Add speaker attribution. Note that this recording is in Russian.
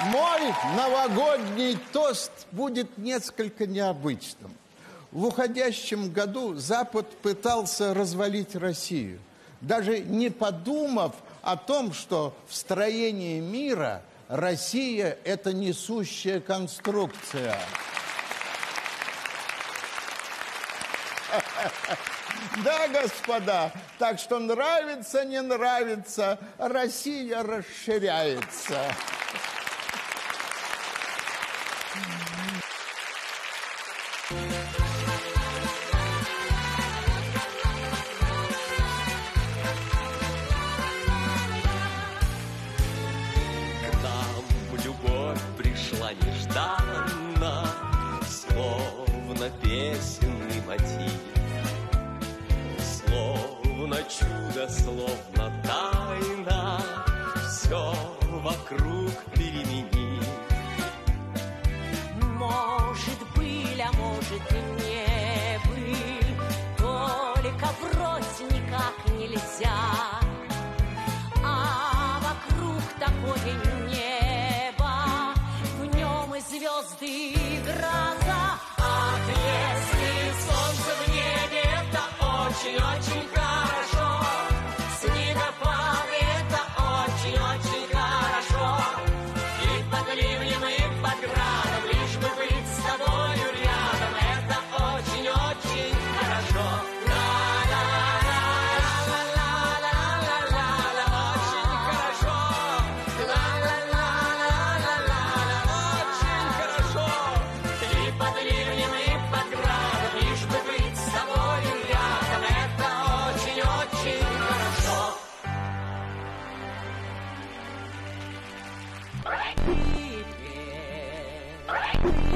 Speaker 1: Мой новогодний тост будет несколько необычным. В уходящем году Запад пытался развалить Россию, даже не подумав о том, что в строении мира Россия – это несущая конструкция. Да, господа, так что нравится, не нравится, Россия расширяется.
Speaker 2: Нежданно, Словно песенный мотив. Словно чудо, словно
Speaker 3: нельзя. А вокруг такое небо, В нем и звезды, 一天。